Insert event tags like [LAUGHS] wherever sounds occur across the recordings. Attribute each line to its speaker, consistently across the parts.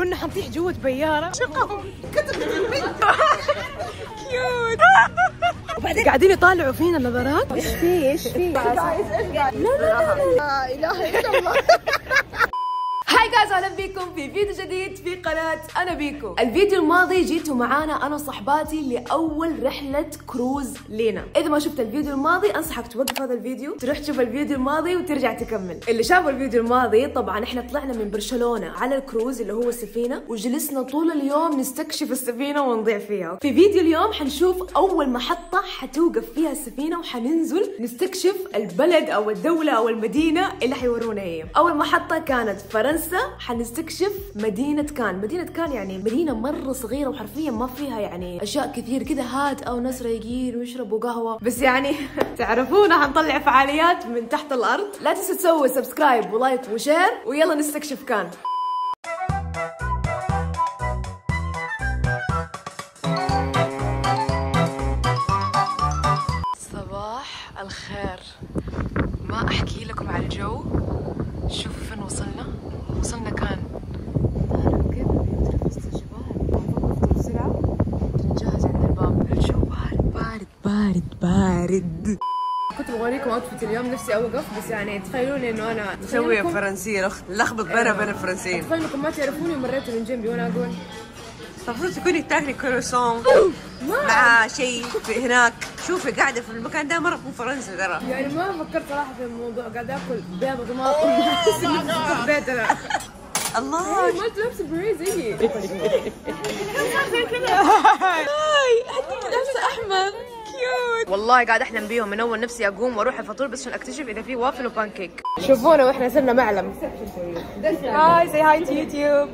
Speaker 1: كنا حنطيح جوة بيارة. شقة. [LAUGHS] cute. وبعدين قاعدين يطالعوا فينا نظرات إيش في؟ إيش في؟ [LAUGHS] لا لا لا. لا إله إلا الله.
Speaker 2: Hi guys أهلا بيكم في فيديو جديد في قناة أنا بيكو الفيديو الماضي جيتوا معانا أنا وصحباتي لأول رحلة كروز لينا. إذا ما شفت الفيديو الماضي أنصحك توقف هذا الفيديو تروح تشوف الفيديو الماضي وترجع تكمل. اللي شافوا الفيديو الماضي طبعا إحنا طلعنا من برشلونة على الكروز اللي هو السفينة وجلسنا طول اليوم نستكشف السفينة ونضيع فيها. في فيديو اليوم حنشوف أول محطة حتوقف فيها السفينة وحننزل نستكشف البلد أو الدولة أو المدينة اللي حيورونا هي أول محطة كانت فرنسا حنستكشف مدينة كان. مدينة كان يعني مدينة مرة صغيرة وحرفيا ما فيها يعني أشياء كثير. كافيهات أو ناس رايقين ويشربوا قهوة. بس يعني [LAUGHS] تعرفونا حنطلع فعاليات من تحت الأرض. لا تنسوا تسووا subscribe و like و share ويلا نستكشف كان. اليوم نفسي أوقف بس يعني تخيلوا لي إنه أنا
Speaker 1: نسوي فرنسية لخبط بينها وبين الفرنسيين.
Speaker 2: تخيلوا إنكم ما تعرفوني ومريتوا من جنبي وأنا أقول
Speaker 1: المفروض تكوني تاكلي كروسون مع شيء في هناك. شوفي قاعدة في المكان ده مرة مو فرنسا ترى.
Speaker 2: يعني ما فكرت صراحة في الموضوع قاعد آكل بيض وطماطم. [LAUGHS] في بيتنا
Speaker 1: الله!
Speaker 2: ما أنت لابسه بري زيي لابسه أحمر. cute والله قاعد أحلم بيهم من أول نفسي أقوم وأروح الفطور بس عشان أكتشف إذا في waffle و pancake. شوفونا وإحنا صرنا معلم. Hi say hi to YouTube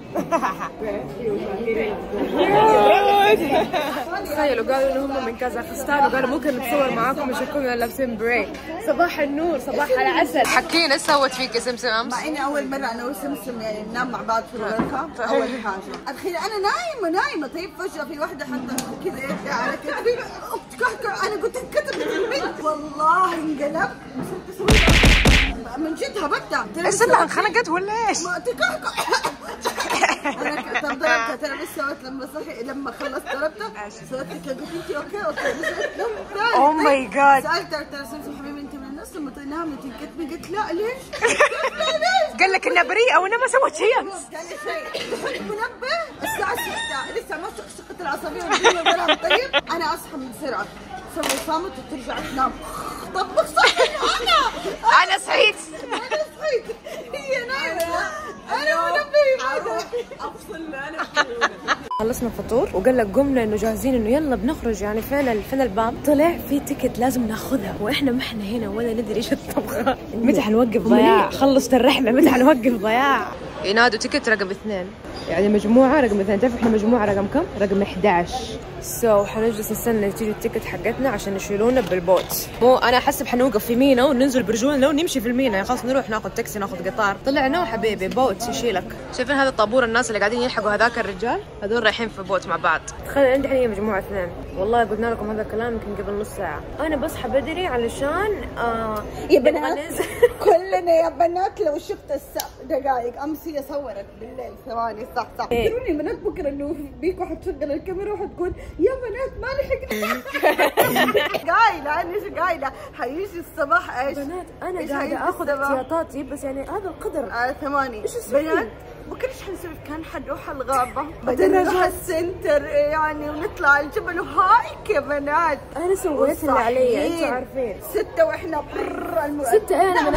Speaker 2: تخيلوا قالوا إنه هم من كازاخستان وقالوا ممكن نتصور معاكم كنا لابسين بري صباح النور صباح العسل حكينا إيش سوت فيك يا سمسم أمس؟
Speaker 3: مع إني أول مرة أنا وسمسم يعني ننام مع بعض في الغرفة أول حاجة. الحين أنا نايمة نايمة. طيب فجأة في واحدة حطت كذا يدها على كتفي. تكهكه أنا قلت انكتبت البنت والله انقلبت. من جد هبتها.
Speaker 1: اللي انخنقت ولا إيش؟
Speaker 3: ما تكهكه أنا ك- طب ضربتها ترى إيش سويت لما صحي لما خلصت ضربتها سويت كذا قلت أنت أوكي أوكي.
Speaker 1: Oh my God.
Speaker 3: سالتها قلت لها سمسم حبيبي أنت من الناس لما تنامي تنكتبي قلت لا ليش؟
Speaker 1: قال لك إنها بريئة وأنا ما سوت شيء. امس
Speaker 3: قال لي شيء. منبه؟ الساعة 6 لسه ما والدنيا بنام طيب أنا أصحى من بسرعة تسوي صامت وترجع تنام. طبق صحي أنا.
Speaker 1: أنا صحيت.
Speaker 3: أنا صحيت. هي منبهي أفصل أنا
Speaker 2: خلصنا الفطور وقال لك قمنا إنه جاهزين إنه يلا بنخرج. يعني فين ال- فين الباب طلع في تيكت لازم ناخذها. وإحنا ما إحنا هنا ولا ندري إيش الطبخه متى حنوقف ضياع. خلصت الرحلة. متى حنوقف ضياع. ينادوا ticket رقم اثنين. يعني مجموعة رقم اثنين تعرف إحنا مجموعة رقم كم؟ رقم 11 so so, حنجلس نستنى تيجي ال ticket حقتنا عشان يشيلونا بال boat. مو أنا احسب حنوقف في مينا وننزل برجولنا ونمشي في المينا. يعني خلاص نروح ناخذ تاكسي ناخذ قطار. طلعنا وحبيبي boat يشيلك. شايفين هذا طابور الناس اللي قاعدين يلحقوا هذاك الرجال؟ هذول رايحين في boat مع بعض. تخيل عندي الحين مجموعة اثنين. والله قلنا لكم هذا الكلام يمكن قبل نص ساعة. أنا بصحى بدري علشان آه
Speaker 3: يا بنات. [LAUGHS] [LAUGHS] كلنا يا بنات لو شفت الساعة دقائق أمس هي صورت بالليل. ثواني صح صح.
Speaker 2: إيه.
Speaker 3: تدروني يا بنات بكرة إنه بيكو حتشغل الكاميرا وحتقول يا بنات ما لحقنا. [LAUGHS] قايلة أنا إيش قايلة؟ حيجي الصباح إيش؟
Speaker 2: بنات
Speaker 3: أنا
Speaker 2: قاعدة
Speaker 3: آخذ؟
Speaker 2: احتياطاتي بس يعني هذا القدر.
Speaker 3: آه
Speaker 2: إيش أسوي؟
Speaker 3: بنات إيش حنسوي كان حنروح الغابة. بعدين نروح ال center يعني ونطلع الجبل. و hike يا بنات
Speaker 2: أنا سويت اللي علي
Speaker 3: أنتوا.
Speaker 2: عارفين.
Speaker 3: ستة وإحنا برا الم...
Speaker 2: ستة إيه، أنا من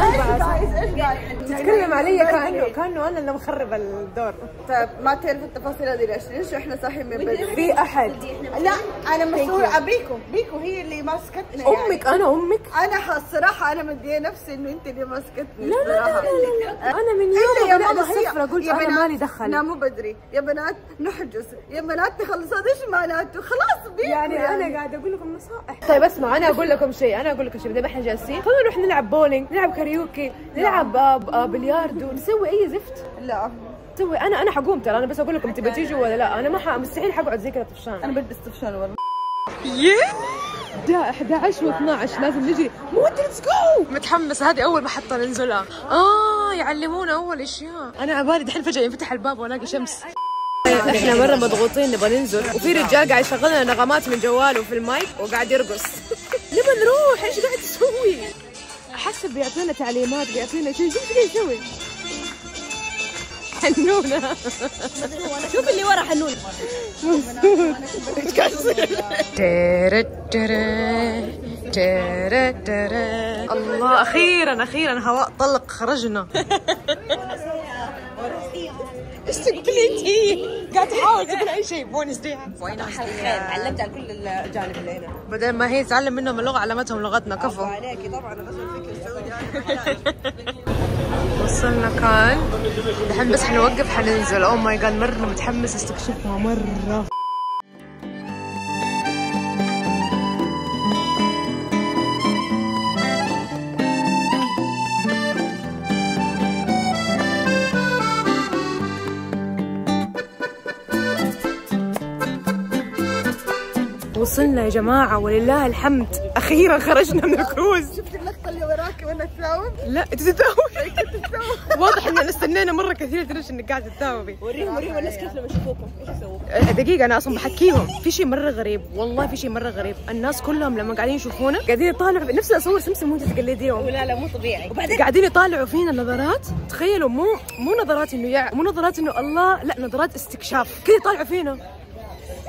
Speaker 3: قايل
Speaker 2: تتكلم علي كانه كأنه أنا اللي مخرب الدور.
Speaker 3: طيب ما تعرف التفاصيل هذه ليش؟ ليش إحنا صاحيين من بدري؟
Speaker 2: في أحد.
Speaker 3: لا أنا مسؤولة. بيكو بيكو هي اللي ماسكتنا يعني.
Speaker 2: أمك أنا
Speaker 3: أمك؟ أنا الصراحة أنا مدية نفسي إنه أنت اللي ماسكتني
Speaker 2: لا لا لا لا. أنا من يوم
Speaker 3: يا ماما هي
Speaker 2: قلت
Speaker 3: يا
Speaker 2: أنا
Speaker 3: بنات
Speaker 2: مالي دخل.
Speaker 3: ناموا بدري. يا بنات نحجز. يا بنات نخلص هذا إيش معناته؟ خلاص بيكو
Speaker 2: يعني أنا قاعدة أقول لكم نصائح. طيب اسمع أنا أقول لكم شيء أنا أقول لكم شيء بدل إحنا جالسين. خلينا نروح نلعب بولينج نلعب كاريوكي نلعب آه، ب- آه، بلياردو. نسوي أي زفت؟
Speaker 3: لا.
Speaker 2: نسوي أنا أنا حقوم ترى أنا بس أقول لكم تبي تيجوا ولا لا. أنا ما ح... مستحيل حقعد زي كذا طفشان.
Speaker 3: أنا بلبس طفشان والله.
Speaker 2: ده 11 و12 لازم نجري موت let's go متحمسه هذه أول محطه ننزلها. آه يعلمونا أول أشياء. أنا عبالي دحين فجأة ينفتح الباب وألاقي شمس. إحنا مرة مضغوطين نبغى ننزل وفي رجال قاعد يشغل لنا نغمات من جواله في المايك وقاعد يرقص. [LAUGHS] نبغى نروح إيش قاعد تسوي؟ حسب بيعطينا تعليمات بيعطينا شيء. إيش قاعد يسوي حنونة.
Speaker 1: شوف اللي ورا حنون
Speaker 2: إيش قاعد يصير؟ الله أخيرا أخيرا هواء طلق خرجنا. إيش تقولي انتي؟ قاعد تحاول تقول أي شيء بونس دي بونس
Speaker 1: خير علمت على كل الأجانب اللي هنا.
Speaker 2: بدل ما هي تعلم منهم اللغة علمتهم لغتنا كفو.
Speaker 3: عليكي طبعا بس الفكر السعودي
Speaker 2: وصلنا كان. الحين بس حنوقف حننزل. أو ماي جاد مرة متحمس استكشفها مرة. وصلنا يا جماعة ولله الحمد. أخيرا خرجنا من الكروز
Speaker 3: شفت اللقطه اللي وراكي وأنا تساوم
Speaker 2: لا انت تتاوبي [LAUGHS] واضح اننا استنينا مرة كثير تدري انك قاعدة تتاوبي
Speaker 1: وريهم وريهم الناس كيف لما يشوفوكم إيش يسووا؟
Speaker 2: دقيقة أنا أصلا بحكيهم. في شيء مرة غريب والله في شيء مرة غريب. الناس كلهم لما قاعدين يشوفونا قاعدين يطالعوا نفس أصور سمسم وأنت تقلديهم.
Speaker 1: لا لا مو طبيعي. وبعدين؟
Speaker 2: قاعدين يطالعوا فينا نظرات. تخيلوا مو مو نظرات إنه يع... مو نظرات إنه الله لا نظرات استكشاف. كذا يطالعوا فينا.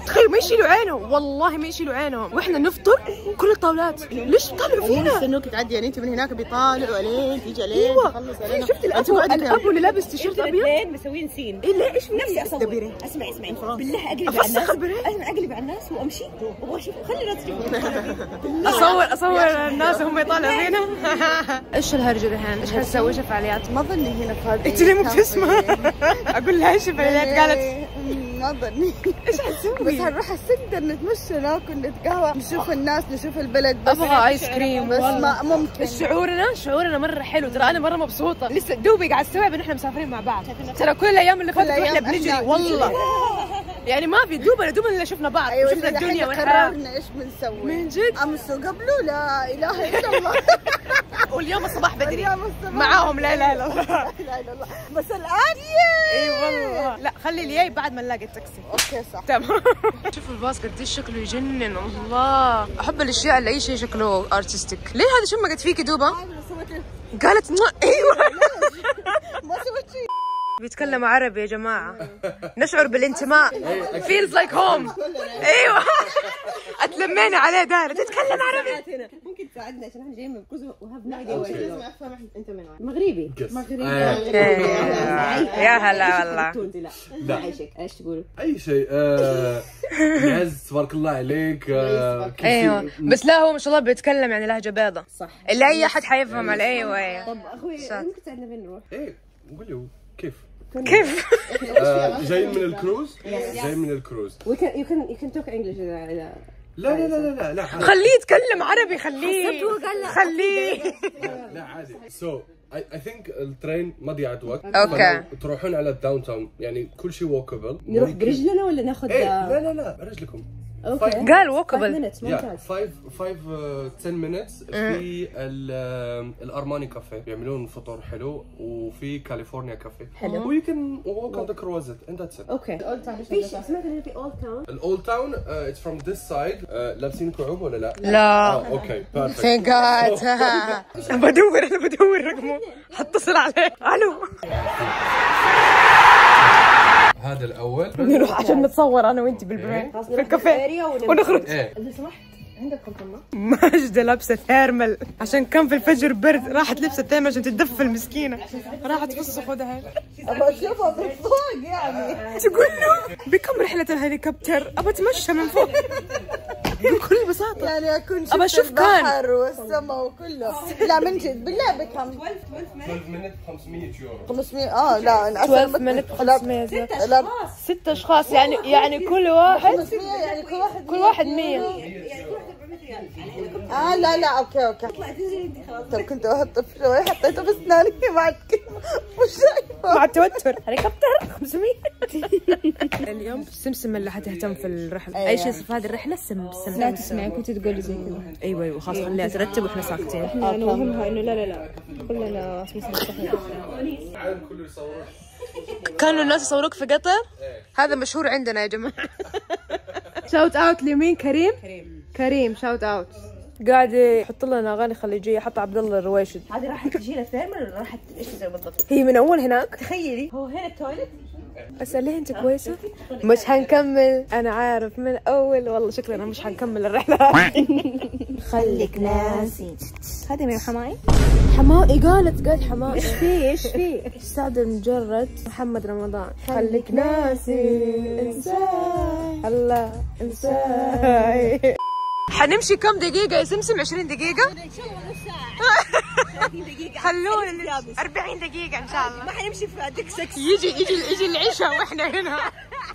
Speaker 2: تخيلوا ما يشيلوا عينهم. والله ما يشيلوا عينهم. وإحنا نفطر كل الطاولات. ليش تطالعوا فينا؟
Speaker 3: يستنوك تعدي يعني أنت من هناك بيطالعوا عليك تيجي عليك
Speaker 2: أيوه.
Speaker 3: علينا.
Speaker 2: شفت الاب
Speaker 3: أنتوا قاعدين
Speaker 2: الاب اللي لابس تيشيرت أبيض؟
Speaker 1: الاثنين مسوين سين.
Speaker 2: إيه لا إيش
Speaker 1: نفسي اصور. أسمعي أسمعي. بالله أقلب على الناس؟ اسمع أقلب على الناس وأمشي. وأبغى أشوف. خلي الناس تشوف. [LAUGHS]
Speaker 2: اصور أصور الناس وهم يطالعوا فينا. [LAUGHS] إيش الهرجه الحين؟ إيش حنسوي؟ إيش الفعاليات؟
Speaker 3: ما ظني هنا فاضي
Speaker 2: انت ليه مبتسمه؟ [LAUGHS] أقول لها إيش الفعاليات؟ قالت
Speaker 3: ما ظني [LAUGHS]
Speaker 2: إيش حنسوي؟
Speaker 3: بس هنروح ال center نتمشى ناكل نتقهوى نشوف الناس نشوف البلد. بس
Speaker 2: أبغى ice cream
Speaker 3: بس. ما ممكن.
Speaker 2: شعورنا شعورنا مرة حلو. ترى أنا مرة مبسوطة. لسه دوبي قاعد استوعب ان إحنا مسافرين مع بعض. ترى كل الأيام اللي فاتت وإحنا بنجري. والله. يعني ما في دوبنا دوبنا اللي شفنا بعض.
Speaker 3: أيوه
Speaker 2: شفنا الدنيا والحياة.
Speaker 3: قررنا إيش بنسوي؟
Speaker 2: من جد؟
Speaker 3: امس وقبله [LAUGHS] لا إله إلا الله.
Speaker 2: واليوم الصباح بدري.
Speaker 3: اليوم الصباح.
Speaker 2: معاهم لا لا لا
Speaker 3: لا إله إلا الله. بس الآن
Speaker 2: إي والله. لا خلي الياي بعد ما نلاقي التاكسي.
Speaker 3: أوكي صح.
Speaker 2: تمام. [LAUGHS] شوفوا الباص قديش شكله يجنن الله. أحب الأشياء اللي أي شيء شكله ارتستيك ليه هذه شمقت فيكي
Speaker 3: سويت
Speaker 2: قالت ما إيوه. [LAUGHS]
Speaker 3: ما سويت شيء.
Speaker 2: بيتكلم عربي يا جماعة. نشعر بالانتماء. Feels like home. أيوه. أتلمينا عليه دايرة تتكلم عربي.
Speaker 1: ممكن تساعدنا عشان إحنا جايين من ال cruise we have no idea انت من وين؟ مغربي.
Speaker 2: يا هلا والله.
Speaker 1: تونسي. لا. إيش تقولوا؟
Speaker 4: أي شيء. آه، يعز تبارك الله عليك. آه،.
Speaker 2: أيوه. بس لا هو ما شاء الله بيتكلم يعني لهجة بيضة.
Speaker 1: صح.
Speaker 2: اللي أي أحد حيفهم على أيوه أيوه
Speaker 1: طب
Speaker 2: أخوي.
Speaker 1: ممكن تساعدنا فين نروح؟
Speaker 4: إيه قول لي كيف؟
Speaker 2: كيف؟ [LAUGHS]
Speaker 4: آه، جايين من الكروز؟ جايين من ال cruise.
Speaker 1: We can you can you can talk English إذا إذا
Speaker 4: لا لا لا لا لا.
Speaker 2: خليه يتكلم عربي خليه. خليه. [LAUGHS]
Speaker 4: لا. عادي. so I think ال train مضيعة وقت.
Speaker 2: okay.
Speaker 4: تروحون على ال downtown يعني كل شيء walkable
Speaker 1: نروح برجلنا ولا ناخذ
Speaker 4: إيه لا لا لا برجلكم.
Speaker 1: okay
Speaker 2: قال
Speaker 1: walkable
Speaker 4: يا
Speaker 1: ممتاز.
Speaker 4: 5 5 10 minutes في ال- Armani café بيعملون فطور حلو وفي كاليفورنيا كافيه
Speaker 1: حلو.
Speaker 4: و you can walk on the Croisette and that's
Speaker 1: it okay في شيء سمعت انه في old town
Speaker 4: ال old town it's from this side لابسين كعوب ولا لا؟
Speaker 2: لا.
Speaker 4: okay perfect
Speaker 2: thank God بدور أنا بدور رقمه حتصل عليه. ألو. [LAUGHS]
Speaker 4: هذا الأول.
Speaker 2: نروح عشان نتصور أنا وانت بالبرين في الكافيه ونخرج.
Speaker 4: إيه.
Speaker 1: إذا سمحت عندك كمطمة؟
Speaker 2: ماجدة لابسة thermal. عشان كان في الفجر برد راحت لبست thermal عشان تتدفى المسكينة. راحت فص خدها
Speaker 3: أبغى أشوفها من فوق يعني.
Speaker 2: تقول له بكم رحلة الهليكوبتر؟ أبى أتمشى من فوق. بكل بساطة.
Speaker 3: يعني أكون شفت. البحر والسماء وكله. لا من جد بالله بكم.
Speaker 4: 12 minute 500 يورو.
Speaker 3: 500 آه لا أنا
Speaker 2: 12 minute 500 زيادة.
Speaker 3: لا
Speaker 2: ست أشخاص. يعني يعني كل واحد
Speaker 3: 500 يعني كل واحد
Speaker 2: كل واحد 100
Speaker 3: آه لا لا okay okay. طب كنت أحط في شوي حطيته باسناني بعد [LAUGHS] كده مش شايفة.
Speaker 2: مع التوتر. هليكوبتر 500 [LAUGHS] اليوم سمسم اللي حتهتم في الرحلة. أي شيء في هذه الرحلة؟ سم سم
Speaker 1: لا تسمعي كنت تقولي زي كذا.
Speaker 2: أيوة أيوة خلاص خليها ترتب وإحنا ساكتين.
Speaker 1: إحنا نوهمها إنه لا لا لا كلنا
Speaker 4: العالم كله يصور
Speaker 2: كانوا الناس يصوروك في قطر؟ هذا مشهور عندنا يا جماعة. shout out لمين؟ كريم؟ كريم. كريم shout out قاعد يحط لنا أغاني خليجية حتى عبد الله الرويشد
Speaker 1: هذه راحت تجينا thermal ولا راحت إيش تسوي بالضبط؟
Speaker 2: هي من أول هناك.
Speaker 1: تخيلي. هو هنا ال
Speaker 2: toilet أسأليه أنت كويسة؟ مش حنكمل. أنا عارف من أول والله شكلنا مش حنكمل الرحلة. [LAUGHS]
Speaker 1: خليك ناسي. هذه من حماي؟
Speaker 2: حمائي قالت قالت حمائي
Speaker 1: إيش في إيش في؟
Speaker 2: سعد المجرد محمد رمضان. خليك ناسي. انساي. الله انساي. [LAUGHS] حنمشي كم دقيقة يا سمسم؟ 20 [LAUGHS] دقيقة؟ خلونا 40 دقيقة إن شاء الله.
Speaker 1: ما حنمشي في deck six
Speaker 2: يجي يجي يجي العشاء وإحنا هنا.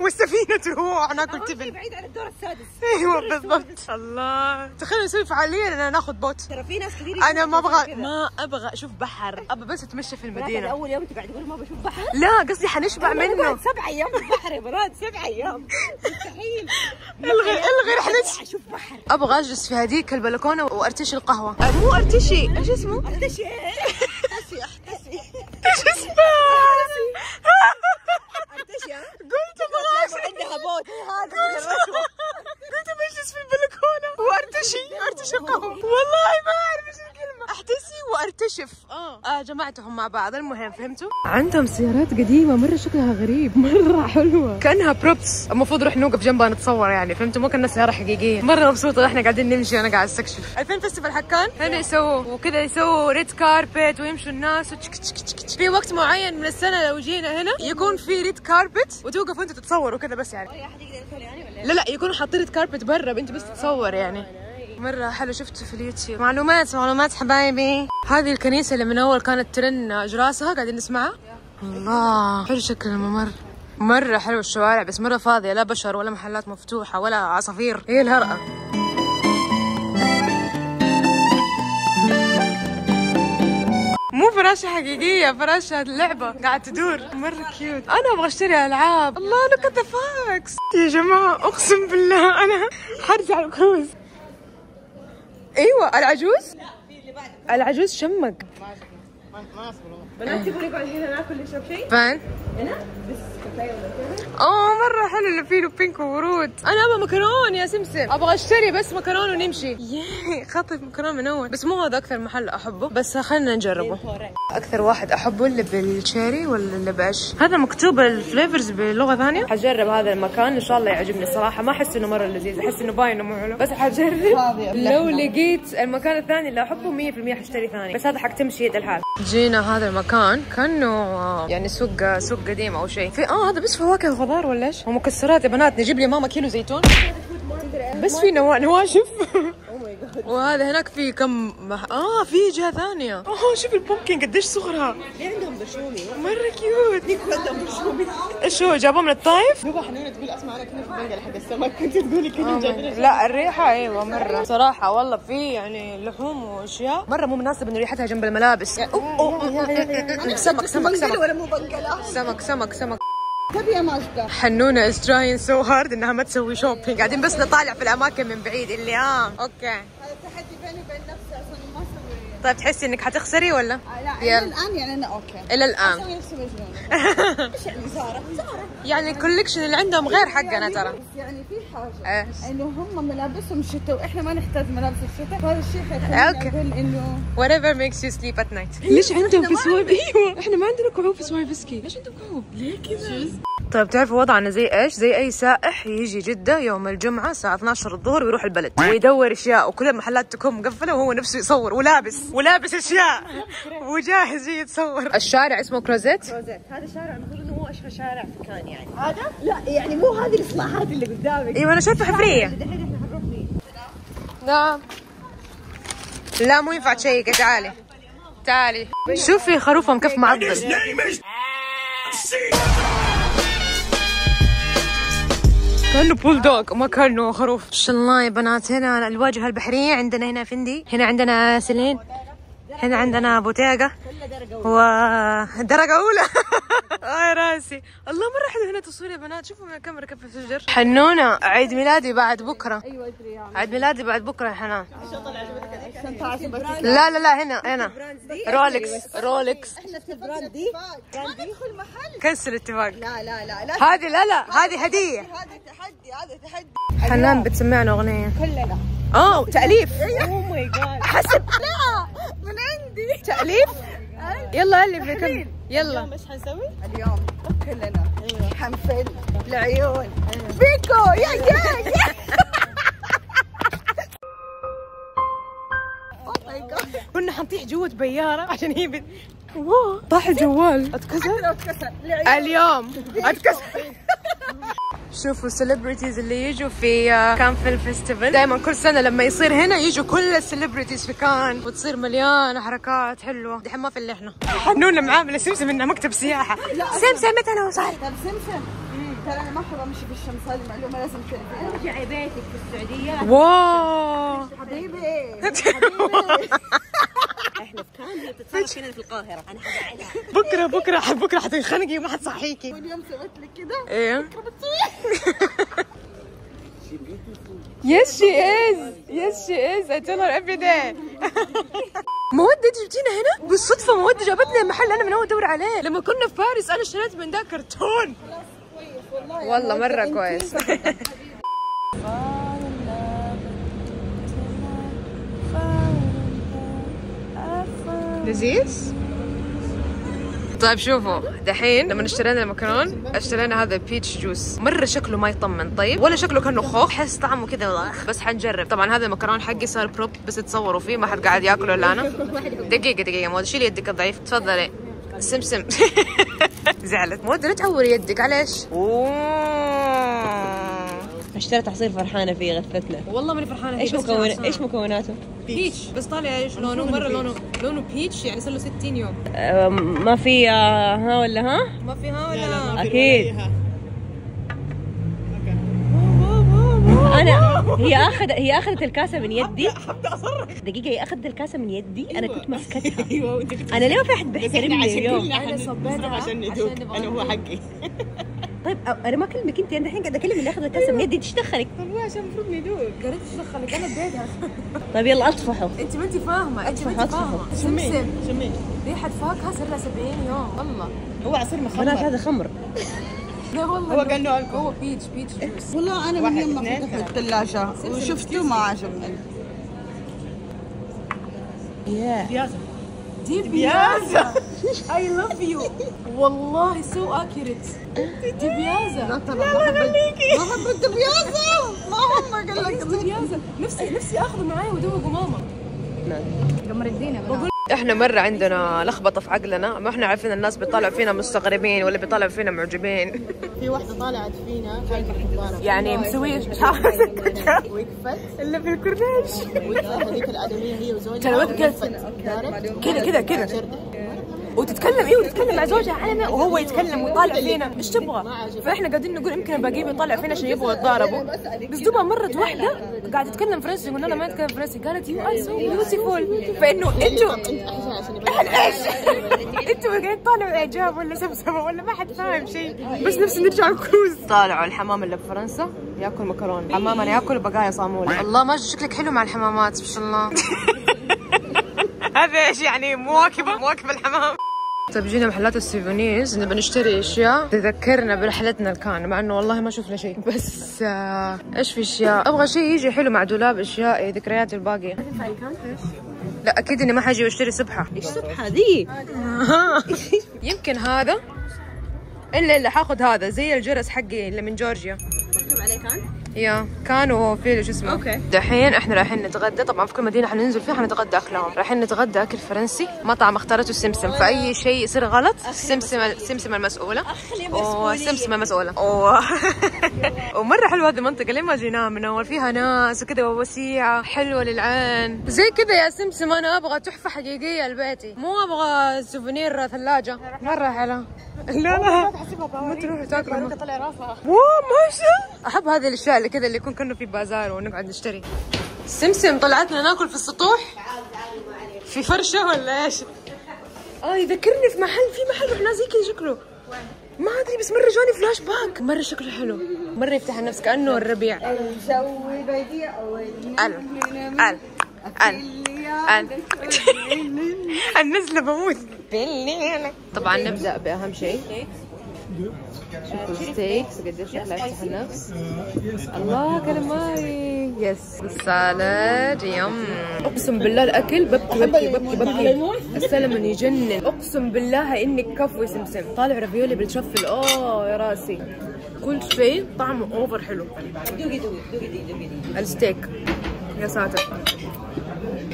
Speaker 2: والسفينة تروح ناكل تبن
Speaker 1: بعيد عن الدور السادس.
Speaker 2: أيوه بالضبط. الله. تخيل نسوي فعالية اننا ناخذ boat.
Speaker 1: ترى في ناس كثير
Speaker 2: أنا ما أبغى ما أبغى أشوف بحر. أبغى بس أتمشى في
Speaker 1: بنات
Speaker 2: المدينة.
Speaker 1: اول يوم تقعد تقول ما بشوف بحر.
Speaker 2: لا قصدي حنشبع منه.
Speaker 1: سبع أيام في البحر يا بنات سبع أيام. مستحيل.
Speaker 2: الغي إلغي رحلة.
Speaker 1: أشوف بحر.
Speaker 2: أبغى أجلس في هذيك البلكونة وأرتشي القهوة. أه، مو أرتشي. إيش اسمه؟
Speaker 1: احتسي احتسي احتسي
Speaker 2: إيش اسمه؟
Speaker 1: احتسي ها؟
Speaker 2: قلت أبغى
Speaker 1: عندها boat
Speaker 2: قلت بجلس في البلكونه وارتشي ارتشي القهوه والله ما أعرف إيش الكلمة. أحتسي وأرتشف. آه. آه جمعتهم مع بعض المهم فهمتوا؟ عندهم سيارات قديمة مرة شكلها غريب مرة حلوة. كأنها props المفروض نروح نوقف جنبها نتصور يعني فهمتوا؟ مو كأنها سيارة حقيقية. مرة مبسوطة إحنا قاعدين نمشي وأنا قاعد أستكشف. ال film festival حق كان هنا يسووا وكذا يسووا red carpet ويمشوا الناس وتشك تشك تشك تشك. في وقت معين من السنة لو جينا هنا يكون في red carpet وتوقفوا أنتوا تتصوروا كذا بس يعني. لا لا يكونوا حاطين red carpet برا انت بس تتصور يعني. مرة حلو شفته في اليوتيوب. معلومات معلومات حبايبي. هذه الكنيسة اللي من أول كانت ترن أجراسها قاعدين نسمعها؟ الله حلو شكل الممر. مرة حلو الشوارع بس مرة فاضية لا بشر ولا محلات مفتوحة ولا عصافير. هي الهرقة؟ مو فراشة حقيقية فراشة لعبة قاعد تدور. مرة cute أنا أبغى أشتري ألعاب. الله look the fox. يا جماعة أقسم بالله أنا حرجع الكروز أيوة العجوز؟ العجوز شمق
Speaker 1: بنات تبغوا نقعد هنا ناكل نشرب شيء؟
Speaker 2: فين؟
Speaker 1: هنا؟ بس كافيه ولا كذا؟
Speaker 2: oh مرة حلو اللي فيه pink وورود. أنا أبغى مكرون يا سمسم. أبغى أشتري بس مكرون ونمشي. yay خطف مكرون من أول. بس مو هذا أكثر محل أحبه بس خلينا نجربه. أكثر واحد أحبه اللي بال cherry ولا اللي بايش هذا مكتوب ال flavors بلغة ثانية. حجرب هذا المكان إن شاء الله يعجبني صراحة. ما أحس إنه مرة لذيذ أحس إنه باين إنه مو حلو. بس حجرب. [LAUGHS] لو لقيت المكان الثاني اللي أحبه 100% حاشتري ثاني. بس هذا حق تمشي يد الحال. جينا هذا المكان. كأنه آه، يعني سوق سوق قديم أو شيء. في آه هذا بس فواكه وخضار ولا إيش؟ ومكسرات يا بنات نجيب لي ماما كيلو زيتون. بس في نوا- نواشف. [LAUGHS] وهذا هناك في كم مح... آه في جهة ثانية. أوه شوف البومكن قديش صغرها.
Speaker 1: ليه عندهم بشومي؟
Speaker 2: مرة كيوت
Speaker 1: عندهم بشومي.
Speaker 2: إيش هو جابوه من الطايف؟
Speaker 1: دوبا حنونة تقول أسمع أنا كنا في البنقلة حق السمك. كنت تقولي كنا جايبين
Speaker 2: لا الريحة أيوه مرة. صراحة والله في يعني لحوم وأشياء. مرة مو مناسب إنه ريحتها جنب الملابس. سمك سمك سمك.
Speaker 3: ولا مو بنقلة
Speaker 2: سمك سمك سمك.
Speaker 3: تبي يا ماجدة؟
Speaker 2: حنونة is trying so hard إنها ما تسوي shopping قاعدين بس نطالع في الأماكن من بعيد اللي آه okay.
Speaker 3: هذا تحدي بيني وبين نفسي
Speaker 2: طيب تحسي إنك حتخسري ولا؟
Speaker 3: آه، لا
Speaker 2: إلى
Speaker 3: الآن يعني أنا okay.
Speaker 2: إلى الآن.
Speaker 3: أسوي نفسي مجنونة. [LAUGHS] إيش يعني زارا؟ زارا.
Speaker 2: يعني ال collection اللي عندهم غير حقنا ترى.
Speaker 3: بس يعني في حاجة.
Speaker 2: إيش؟
Speaker 3: إنه هم ملابسهم شتاء وإحنا ما نحتاج ملابس الشتاء فهذا الشيء حيخليني. أقول إنه
Speaker 2: whatever makes you sleep at night. ليش عندهم في سوايب إيوه إحنا ما عندنا كعوب في سواروفسكي ليش عندهم كعوب ليه كذا؟ طيب تعرفوا وضعنا زي إيش؟ زي أي سائح يجي جدة يوم الجمعة الساعة 12 الظهر ويروح البلد ويدور أشياء وكل المحلات تكون مقفلة وهو نفسه يصور ولابس ولابس أشياء وجاهز يجي يتصور. الشارع اسمه كروزيت؟
Speaker 1: روزيت هذا شارع المفروض إنه هو اشهر شارع في كان يعني. هذا؟ لا يعني مو هذه الإصلاحات اللي قدامك.
Speaker 2: أيوه أنا شايفة حفرية.
Speaker 1: دحين إحنا حنروح فيه.
Speaker 2: نعم. لا مو ينفع تشيك تعالي. تعالي. شوفي خروفهم كيف معضل. كأنه بول دوغ ما كأنه خروف. ما شاء الله يا بنات هنا الواجهه البحرية عندنا هنا فندي هنا عندنا سلين هنا عندنا بوتيقة ودرجة أولى. [LAUGHS] آه راسي. الله مرة حلو هنا تصوير يا بنات. شوفوا من الكاميرا كيف تفجر حنونة. عيد ميلادي بعد بكرة.
Speaker 3: أيوه أدري يعني
Speaker 2: عيد ميلادي بعد بكرة يا حنان. لا لا لا هنا هنا. رولكس رولكس
Speaker 3: إحنا في البراند دي ما ندخل محل.
Speaker 2: كنسل الاتفاق
Speaker 3: لا لا لا لا.
Speaker 2: هذه لا لا هذه هدية.
Speaker 3: هذا تحدي هذا تحدي.
Speaker 2: حنان بتسمعنا أغنية.
Speaker 3: كلنا.
Speaker 2: آه تأليف.
Speaker 3: اوه ماي جاد
Speaker 2: حسب.
Speaker 3: لا من عندي.
Speaker 2: تأليف؟ يلا ألف يا كم يلا.
Speaker 3: إيش حنسوي؟ اليوم. كلنا. حنفل العيون. بيكو. يا يا يا. [LAUGHS]
Speaker 2: كنا حنطيح جوة بيارة عشان هي بت... طاح الجوال.
Speaker 3: أتكسر؟ أتكسر.
Speaker 2: اليوم. [LAUGHS] أتكسر. شوفوا ال celebrities اللي يجوا في كان film festival دائما كل سنة لما يصير هنا يجوا كل ال celebrities في كان وتصير مليانه حركات حلوة. دحين ما في إلا إحنا. حنونا معامله سمسم إنها مكتب سياحة. سمسم متى نوصل؟
Speaker 3: طب سمسم. ترى أنا ما أحب أمشي في الشمس هذه معلومة لازم تعرفيها.
Speaker 1: ارجعي بيتك في السعودية.
Speaker 2: wow. [LAUGHS]
Speaker 3: حبيبي. [LAUGHS]
Speaker 1: إحنا في كان بتتفرج هنا في القاهرة. أنا حزعلها
Speaker 2: بكرة بكرة بكرة حتنخنقي وما حتصحيكي.
Speaker 3: واليوم سويت لك كده.
Speaker 2: إيه. [LAUGHS] Yes, she is. Yes, she is. I tell her every day. مودة انت جبتينا هنا؟ بالصدفة مودة جابتنا المحل أنا من اول أدور عليه. لما كنا في باريس أنا اشتريت من ذا كرتون. والله مرة كويس. [LAUGHS] لذيذ؟ طيب شوفوا دحين لما اشترينا المكرون اشترينا هذا peach juice مرة شكله ما يطمن طيب؟ ولا شكله كأنه خوخ. حس طعمه كذا. بس حنجرب. طبعا هذا المكرون حقي صار prop بس تصوروا فيه ما حد قاعد ياكله إلا أنا. [LAUGHS] دقيقة دقيقة. مود شيلي يدك الضعيف. تفضلي. سمسم [LAUGHS] زعلت مود لا تعوري يدك على إيش أوه.
Speaker 1: اشتريت عصير فرحانة فيه غثتنا
Speaker 2: والله ماني فرحانة
Speaker 1: إيش مكون إيش مكوناته؟
Speaker 2: peach. بس طالع إيش؟ لونه مرة لونه لونه peach يعني صار له 60 يوم.
Speaker 1: آه، ما في آه، ها ولا ها؟
Speaker 2: ما في ها ولا
Speaker 1: أكيد. أنا [LAUGHS] هي اخذ هي آخذت الكاسة من يدي. دقيقة هي آخذت الكاسة من يدي. أنا كنت ماسكتها. [LAUGHS]
Speaker 5: أيوه
Speaker 1: أنا ليه ما في أحد بيحترمني اليوم؟
Speaker 2: أنا صبيتها
Speaker 5: عشان يدوق أنا هو حقي. [LAUGHS]
Speaker 1: طيب أنا ما اكلمك انت أنا الحين قاعدة أكلم اللي اخذ الكاسة من يدي. إيش دخلك؟
Speaker 5: طب هو عشان المفروض ندوق
Speaker 2: قريت إيش دخلك؟ أنا اديتها
Speaker 1: طيب يلا اطفحوا
Speaker 2: أنت ما أنت فاهمة. أنت ما أنت
Speaker 1: فاهمة.
Speaker 2: سمسم.
Speaker 5: شميت.
Speaker 2: ريحة فاكهة صار لها 70 يوم. والله
Speaker 5: هو عصير مخمر.
Speaker 1: هذا خمر.
Speaker 2: لا والله
Speaker 5: هو كأنه ألكول.
Speaker 2: هو بيتش بيتش جوس
Speaker 3: والله أنا من يوم ما فتحت الثلاجة. وشفته ما عجبني.
Speaker 5: بيازا
Speaker 2: دي بيازا اي لاف يو والله سو اكيوريت دي بيازا
Speaker 3: لا ترى ما حبيت ما حبيت بيازا ما هم قال لك
Speaker 2: دي بيازا نفسي نفسي أخذه معي وأدوقه ماما. إحنا مرة عندنا لخبطة في عقلنا ما إحنا عارفين الناس بيطلعوا فينا مستغربين ولا بيطلعوا فينا معجبين.
Speaker 5: في واحدة طالعت فينا
Speaker 2: يعني مسوية
Speaker 5: وقفت
Speaker 2: اللي في الكورنيش.
Speaker 5: هذيك الآدمية هي وزوجها.
Speaker 2: كذا كذا كذا وتتكلم أيوه تتكلم مع زوجها علنا وهو يتكلم ويطالع فينا. إيش تبغى؟ فإحنا قاعدين نقول يمكن الباقيين بيطالعوا فينا عشان يبغوا يتضاربوا. بس دوبها مرت واحدة قاعدة تتكلم فرنسي قلنا لها ما تتكلم فرنسي. قالت you are so beautiful فإنه
Speaker 5: إنتوا يبقى
Speaker 2: إيش؟ إنتوا قاعدين تطالعوا إعجاب ولا سمسمة ولا ما حد فاهم شيء. بس نفسي نرجع الكروز طالعوا الحمام اللي بفرنسا ياكل مكرونة. حمامنا ياكل بقايا صامولة. الله ماجد شكلك حلو مع الحمامات ما شاء الله. [LAUGHS] هذا إيش يعني؟ مواكبة؟ مواكبة الحمام. طيب جينا محلات السيفونيرز نبى نشتري أشياء. تذكرنا برحلتنا الكان مع إنه والله ما شفنا شيء. بس آه إيش في أشياء؟ أبغى شيء يجي حلو مع دولاب اشيائي ذكرياتي الباقية. لا أكيد إني ما حاجي وأشتري سبحة.
Speaker 1: إيش سبحة ذي؟ [LAUGHS]
Speaker 2: يمكن هذا. إلا إلا حاخذ هذا زي الجرس حقي اللي من جورجيا.
Speaker 1: مكتوب عليه كان؟
Speaker 2: يا كان وفي شو اسمه.
Speaker 1: okay.
Speaker 2: دحين إحنا رايحين نتغدى. طبعا في كل مدينة حننزل فيها حنتغدى أكلهم. رايحين نتغدى أكل فرنسي. مطعم اختارته سمسم. فأي شيء يصير غلط سمسم سمسم المسؤولة. وسمسم المسؤوله و... ومرة حلوة هذه المنطقة. ليه ما جيناها من أول فيها ناس وكذا ووسيعة. حلوة للعين. زي كذا يا سمسم أنا أبغى تحفة حقيقية لبيتي. مو أبغى souvenir ثلاجة. مرة حلو لا لا. ما تروحوا تاكلوا
Speaker 5: طلع راسها.
Speaker 2: wow ماشي أحب هذه الأشياء اللي كذا اللي يكون كأنه في بازار ونقعد نشتري. سمسم طلعتنا ناكل في السطوح؟ في فرشة ولا إيش؟ آه يذكرني في محل في محل رحنا زي كذا شكله. ما أدري بس مرة جاني فلاش باك. مرة شكله حلو. مرة يفتح النفس كأنه الربيع.
Speaker 3: الجو بديع
Speaker 2: ال ال ال ال [LAUGHS] النزلة بموت. بالليل. طبعا نبدأ بأهم شيء. شوفوا ال steaks قديش شكلها يفتح النفس الله calamari yes ال salad yum أقسم بالله الأكل ببكي ببكي ببكي ببكي. السلمون يجنن. أقسم بالله إنك كفو سمسم. طالع ravioli بال truffle. أوه يا راسي. كل شيء طعمه over حلو. الستيك. يا ساتر.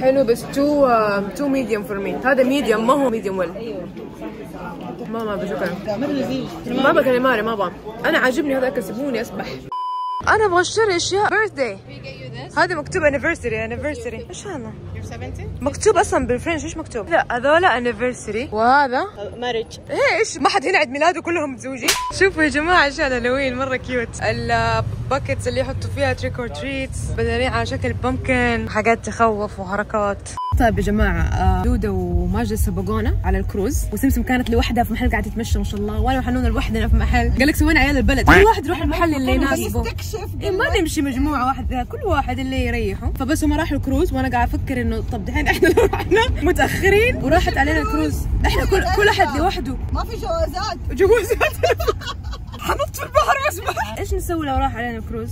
Speaker 2: حلو بس too too medium for me هذا medium ما هو medium well ما ما بشكل ما بكلم ماري ما أبغى أنا عاجبني هذا الاكل سيبوني أسبح. أنا أبغى أشتري أشياء. birthday هذا مكتوب anniversary anniversary إيش هذا؟ مكتوب أصلا بال French إيش مكتوب؟ لا هذولا anniversary وهذا؟
Speaker 5: mariage
Speaker 2: إيش؟ ما حد هنا عيد ميلاده كلهم متزوجين شوفوا يا جماعة اشياء الهالوين مرة cute ال buckets اللي يحطوا فيها trick or treats بلالين على شكل pumpkin حاجات تخوف وحركات. طيب يا جماعة آه، دودة وماجد سبقونا على الكروز. وسمسم كانت لوحدها في محل قاعدة تتمشى ما شاء الله. وأنا وحنون لوحدنا في محل. قال لك سوينا عيال البلد. كل واحد يروح المحل اللي يناسبه إيه ما نمشي مجموعة واحدة. كل واحد اللي يريحه. فبس هم راحوا الكروز وأنا قاعد أفكر إنه طب دحين إحنا لو رحنا متأخرين. وراحت علينا الكروز. إحنا كل كل أحد لوحده.
Speaker 3: ما في جوازات.
Speaker 2: جوازات. [LAUGHS] حنط في البحر واسبح إيش نسوي لو راح علينا الكروز؟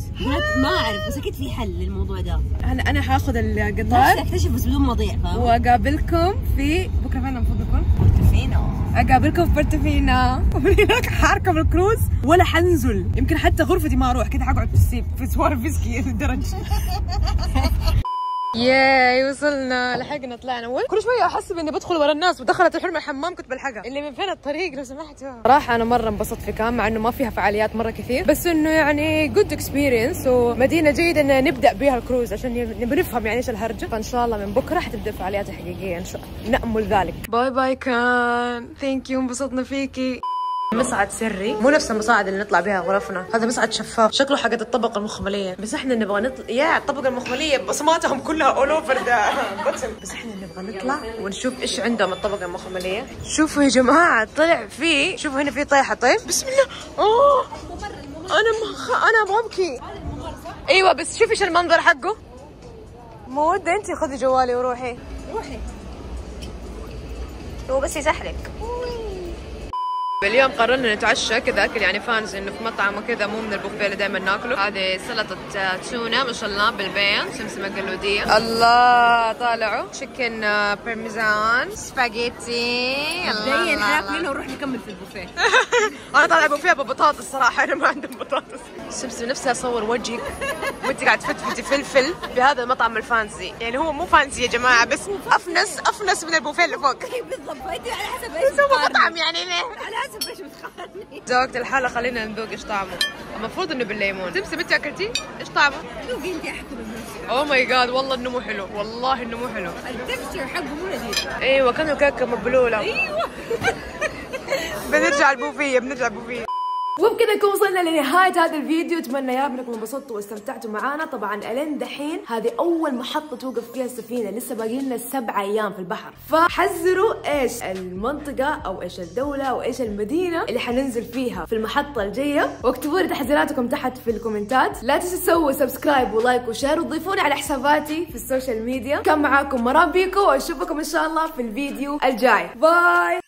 Speaker 1: ما أعرف بس أكيد في حل للموضوع ده.
Speaker 2: أنا أنا حاخذ القطار.
Speaker 1: أكتشف بس بدون مضيع فاهم؟
Speaker 2: وأقابلكم في بكرة فين المفروض نكون؟
Speaker 1: فينا
Speaker 2: أقابلكم في بورتوفينا ومن هناك حاركب الكروز؟ ولا حنزل. يمكن حتى غرفتي ما أروح كذا حقعد في السيب في سوار فيسكي الدرج [LAUGHS] yay وصلنا لحقنا طلعنا. وين؟ كل شوية احسب اني بدخل ورا الناس ودخلت الحلم الحمام كنت بلحقها. اللي من فين الطريق؟ لو سمحتوا صراحة أنا مرة انبسطت في كان مع إنه ما فيها فعاليات مرة كثير بس إنه يعني good experience ومدينة جيدة إن نبدأ بها الكروز عشان نبي نفهم يعني إيش الهرجة. فإن شاء الله من بكرة حتبدأ الفعاليات الحقيقيه إن شاء الله. نأمل ذلك. bye bye كان. thank you انبسطنا فيكي. مصعد سري. مو نفس المصاعد اللي نطلع بها غرفنا. هذا مصعد شفاف. شكله حق الطبقة المخملية. بس إحنا نبغى نطلع يا الطبقة المخملية. بصماتهم كلها all over the بس إحنا نبغى نطلع ونشوف إيش عندهم الطبقة المخملية. شوفوا يا جماعة طلع في شوفوا هنا في طيحه طيب بسم الله. اوه أنا مخ... أنا أبغى أبكي. أيوه بس شوفي إيش المنظر حقه. مودة انت خذي جوالي وروحي. روحي. هو بس يسحلك اليوم قررنا نتعشى كذا اكل يعني fancy إنه في مطعم وكذا مو من البوفيه اللي دائما ناكله. هذه سلطة تونة ما شاء الله بالبين سمسمة قلودية. الله طالعوا. chicken parmesan spaghetti
Speaker 1: مبدئيا حاكلين ونروح نكمل في البوفيه. [LAUGHS]
Speaker 2: أنا طالعه بوفيه ببطاطس صراحة أنا ما عندهم بطاطس. سمسم نفسها اصور وجهك. [LAUGHS] وانت قاعد تفتفتي فلفل في هذا المطعم ال fancy. يعني هو مو fancy يا جماعة بس أفنس أفنس من البوفيه اللي فوق.
Speaker 1: بالضبط. فانت [LAUGHS] على حسب إيش
Speaker 2: بس هو مطعم يعني ليه؟
Speaker 1: على حسب إيش بتقارني
Speaker 2: ذوقت الحلا خلينا نذوق إيش طعمه. المفروض إنه بالليمون. سمسم انت اكلتي إيش طعمه؟
Speaker 1: ذوقي انت احكم بنفسك
Speaker 2: oh my God والله إنه مو حلو. والله إنه مو حلو.
Speaker 1: ال texture حقه مو لذيذ.
Speaker 2: إيوه كانه كيكة مبلولة. إيوه. بنرجع البوفيه بنرجع البوفيه.
Speaker 6: وبكذا نكون وصلنا لنهاية هذا الفيديو. أتمنى يا أنكم انبسطتوا واستمتعتوا معانا. طبعا إلين دحين هذه أول محطة توقف فيها السفينة لسه باقي لنا سبع أيام في البحر. فحزروا إيش المنطقة أو إيش الدولة أو إيش المدينة اللي حننزل فيها في المحطة الجاية. واكتبوا لي تحزيراتكم تحت في الكومنتات. لا تنسوا تسووا subscribe و like و share وتضيفوني على حساباتي في ال social media. كان معاكم مرام بيكو. واشوفكم إن شاء الله في الفيديو الجاي. bye